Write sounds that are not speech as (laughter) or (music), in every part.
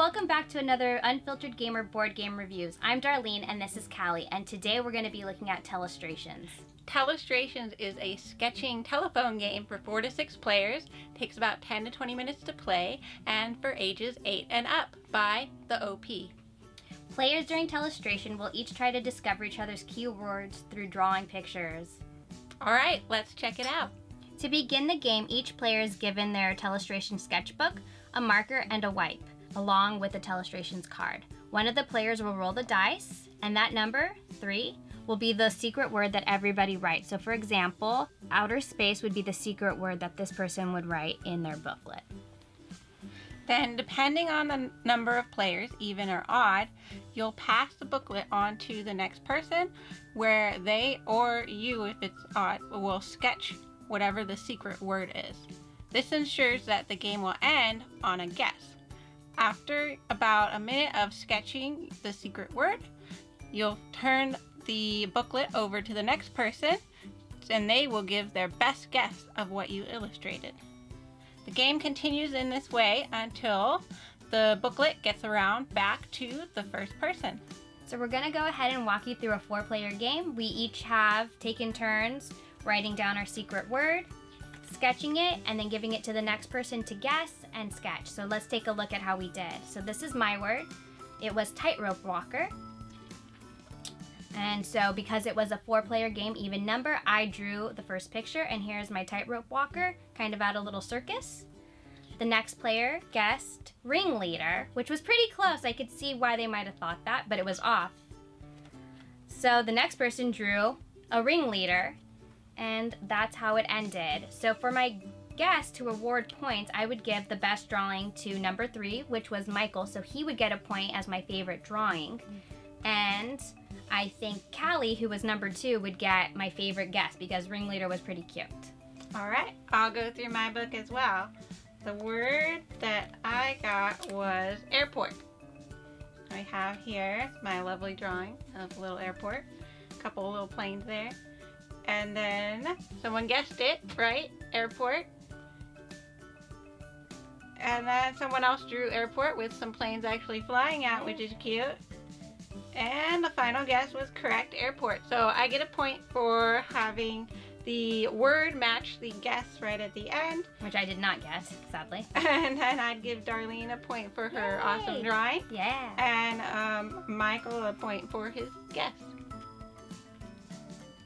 welcome back to another Unfiltered Gamer board game reviews. I'm Darlene and this is Callie, and today we're going to be looking at Telestrations. Telestrations is a sketching telephone game for four to six players, takes about 10 to 20 minutes to play, and for ages 8 and up by the OP. Players during Telestration will each try to discover each other's keywords through drawing pictures. Alright, let's check it out. To begin the game, each player is given their Telestration sketchbook, a marker, and a wipe, along with the Telestrations card. One of the players will roll the dice, and that number, three, will be the secret word that everybody writes. So for example, outer space would be the secret word that this person would write in their booklet. Then, depending on the number of players, even or odd, you'll pass the booklet on to the next person where they or you, if it's odd, will sketch whatever the secret word is. This ensures that the game will end on a guess. After about a minute of sketching the secret word, you'll turn the booklet over to the next person and they will give their best guess of what you illustrated. The game continues in this way until the booklet gets around back to the first person. So we're gonna go ahead and walk you through a four player game. We each have taken turns writing down our secret word, sketching it, and then giving it to the next person to guess and sketch. So let's take a look at how we did. So this is my word. It was tightrope walker. And so because it was a four player game, even number, I drew the first picture and here's my tightrope walker, kind of at a little circus. The next player guessed ringleader, which was pretty close. I could see why they might have thought that, but it was off. So the next person drew a ringleader and that's how it ended. So for my guest to award points, I would give the best drawing to number three, which was Michael, so he would get a point as my favorite drawing. And I think Callie, who was number two, would get my favorite guest because Ringleader was pretty cute. All right, I'll go through my book as well. The word that I got was airport. I have here my lovely drawing of a little airport, a couple little planes there. And then someone guessed it, right? Airport. And then someone else drew airport with some planes actually flying out, which is cute. And the final guess was correct, airport. So I get a point for having the word match the guess right at the end. Which I did not guess, sadly. (laughs) And then I'd give Darlene a point for her Yay. awesome drawing. Yeah. And um, Michael a point for his guess.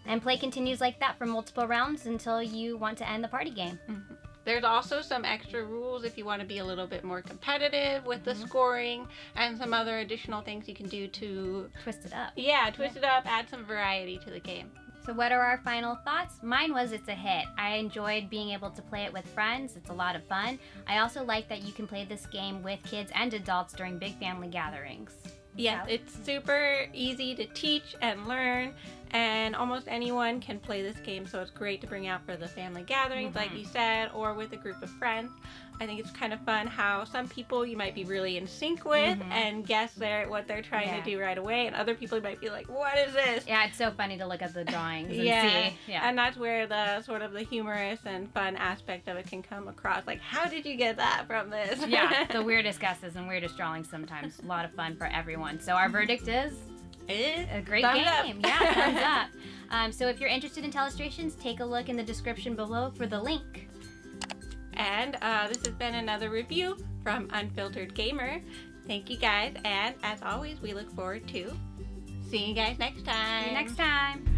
And play continues like that for multiple rounds until you want to end the party game. Mhm. There's also some extra rules if you want to be a little bit more competitive with Mm-hmm. the scoring and some other additional things you can do to, Twist it up. yeah, twist it up, add some variety to the game. So what are our final thoughts? Mine was it's a hit. I enjoyed being able to play it with friends. It's a lot of fun. I also like that you can play this game with kids and adults during big family gatherings. Yeah, it's super easy to teach and learn, and almost anyone can play this game, so it's great to bring out for the family gatherings, like Mhm. you said, or with a group of friends. I think it's kind of fun how some people you might be really in sync with Mhm. and guess their, what they're trying Yeah. to do right away, and other people might be like, What is this? Yeah, it's so funny to look at the drawings and Yeah, see. Yeah. and that's where the sort of the humorous and fun aspect of it can come across. Like, how did you get that from this? yeah, the (laughs) weirdest guesses and weirdest drawings sometimes. A lot of fun for everyone. So our (laughs) verdict is a great thumbs up. game. Yeah, thumbs (laughs) up. Um, so if you're interested in Telestrations, take a look in the description below for the link. And uh, this has been another review from Unfiltered Gamer. Thank you guys, and as always, we look forward to seeing you guys next time. See you next time.